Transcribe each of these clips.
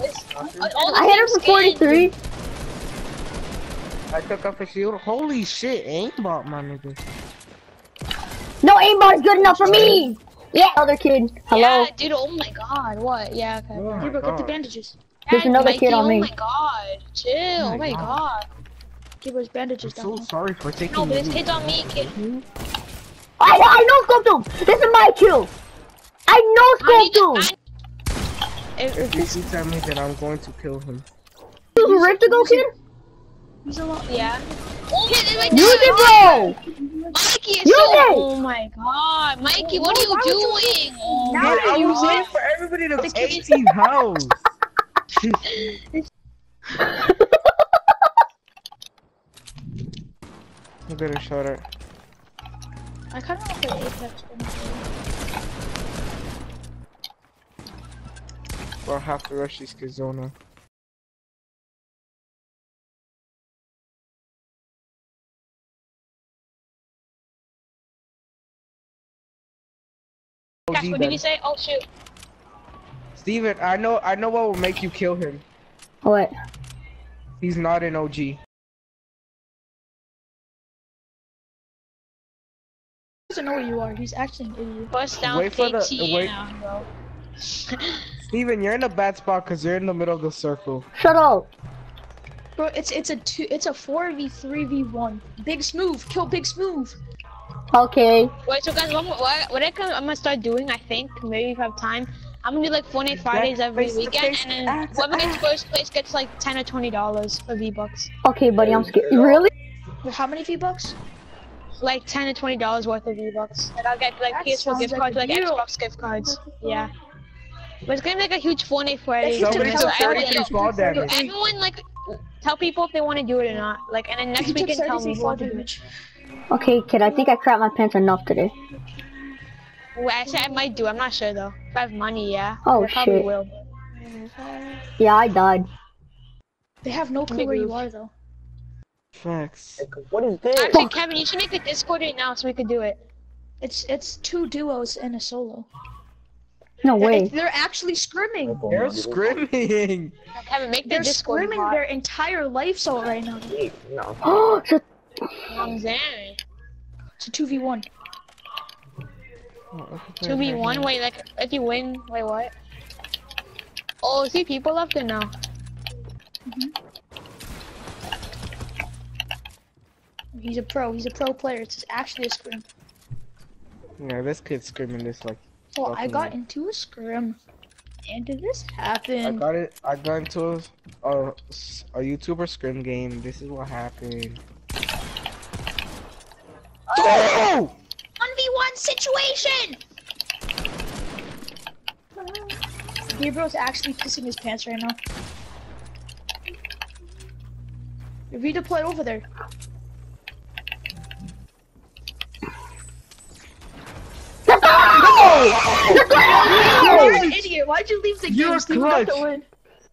I hit him for 43. I took up a shield. Holy shit, aimbot, my nigga. No aimbot is good enough for me. Yeah, other kid. Hello. Yeah, dude. Oh my god. What? Yeah. Okay. Oh my Gabriel, get the bandages. There's Hey, another Mikey, kid on oh me. oh my god. Chill. Oh Oh my my God. god. bandages I'm bandages so down there. sorry for taking No, but this you. kid's on me, kid. I I no scoped him. This is my kill. I know I need scoped him. To- If- if If you tell me that I'm going to kill him. Use a rift to go, kid. He's a lot. Yeah. Oh, kid, like Use it, bro. Mikey is Use so. it. Oh my god, Mikey, what are you Why doing? Oh Now my I you was use waiting for everybody to The kid- 18 house. You better shut it. I kind of want the Apex one. Bro, I have to rush this Kizona. Gosh, OG what did then. you say? Oh shoot. Stephen, I know I know what will make you kill him. What? He's not an OG. doesn't know where you are. He's actually an idiot. Bust down Wait for the- KTM, wait. bro. Stephen, you're in a bad spot because you're in the middle of the circle. Shut up. Bro, it's it's a two. It's a four v three v one. Big Smooth, kill Big Smooth. Okay. Wait, so guys, what, what, what I can, I'm gonna start doing, I think, maybe if I have time, I'm gonna do like Fortnite Fridays every weekend, face, and then act to whoever gets ah. first place gets like 10 or 20 dollars for V-Bucks. Okay, buddy, I'm scared. Really? How many V bucks? Like 10 to 20 dollars worth of V-Bucks. And I'll get like That PS4 sounds gift like cards, like deal. Xbox gift cards. Yeah. But it's gonna be like a huge Fortnite Fridays. If you Somebody took so took Tell 33 everyone, small so damage. everyone like tell people if they want to do it or not. Like, and then next He took weekend tell me who fall wants to do it. Okay, kid, I think I crapped my pants enough today. Well, actually, I might do. I'm not sure though. If I have money, yeah. Oh, I probably shit. will. Yeah, I died. They have no clue where you are though. Facts. What is this? Actually, Kevin, you should make a Discord right now so we could do it. It's it's two duos and a solo. No They're, way. they're actually scrimming. They're scrimming. Kevin, make the They're Discord scrimming bot. their entire lives out right now. No. Oh, so I'm. It's a two v one. Two v one. Wait, like if you win, wait, what? Oh, see, people left it now. Mhm. He's a pro. He's a pro player. It's actually a scrim. Yeah, this kid's screaming this like. So I got into a scrim. And did this happen? I got it. I got into a, a, a YouTuber scrim game. This is what happened. Oh! 1v1 situation! Gabriel's actually pissing his pants right now. Redeploy over there. You're an idiot. Why'd you leave the game? You're Steve got the clutch. win.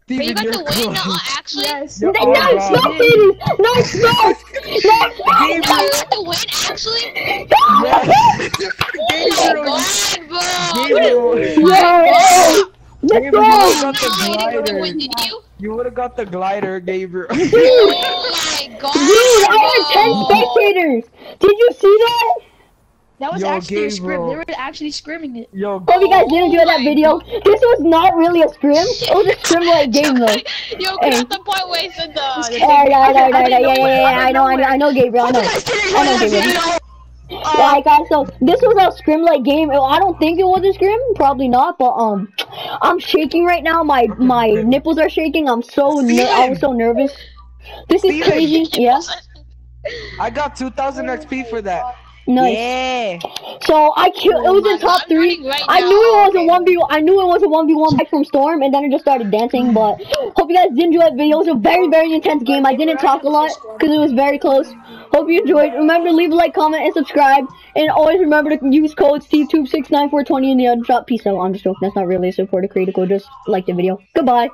But you got you're the win. No, actually, Yes. You're- Nice oh, smoke, God. baby! Nice smoke! Nice no, you got the win. Actually, Gabriel, oh Gabriel, Yeah! Let's Gabriel, go! you got the my god, bro! You didn't glider. win, did you? You would have got the glider, Gabriel. Dude! Oh my god! Dude, I had 10 spectators! Did you see that? That was Yo, actually a scrim. Gabriel. They were actually scrimming it. Yo, Hope you guys did enjoy Oh that video. This was not really a scrim. It was a scrim like game though. Yo, Hey. cut the point where he said the. the Yeah, yeah, yeah, yeah, I yeah, know yeah, where- yeah, I I know, I know, I know, Gabriel, I know. I know, Gabriel. Yeah, guys, so this was a scrim like game. I don't think it was a scrim, probably not, but um, I'm shaking right now. My my nipples are shaking. I'm so ner- I was so nervous. This is crazy. Yeah, I got 2,000 XP for that. Nice. Yeah. So I killed. It was in Oh top God, three. right I now. knew it was a one v. I knew it was a one v one back from Storm, and then it just started dancing. But hope you guys did enjoy that video. It was a very very intense game. I didn't talk a lot because it was very close. Hope you enjoyed. Remember, leave a like, comment, and subscribe. And always remember to use code SteveTube69420 in the other shop. Peace out. I'm just joking. That's not really a support of Creative Code. Just like the video. Goodbye.